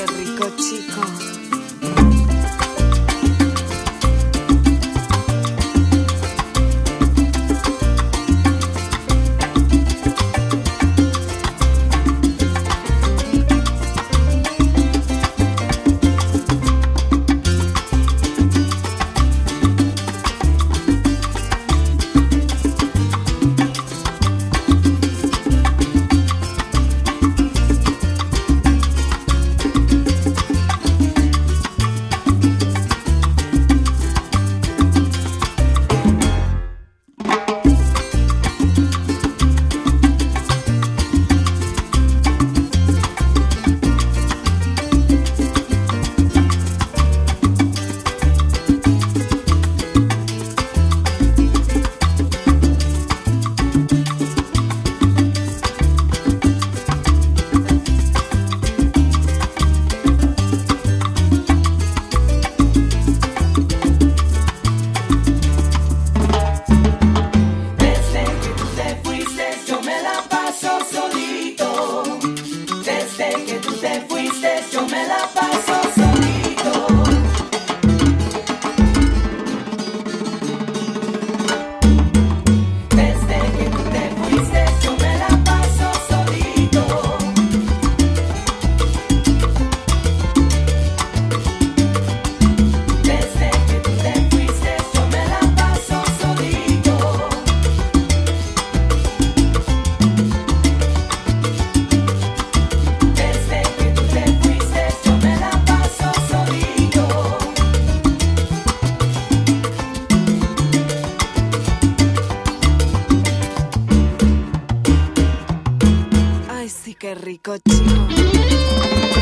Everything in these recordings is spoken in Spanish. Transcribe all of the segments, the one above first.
qué rico chico. que tú te fuiste, yo me la qué rico chico.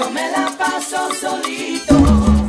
yo me la paso solito.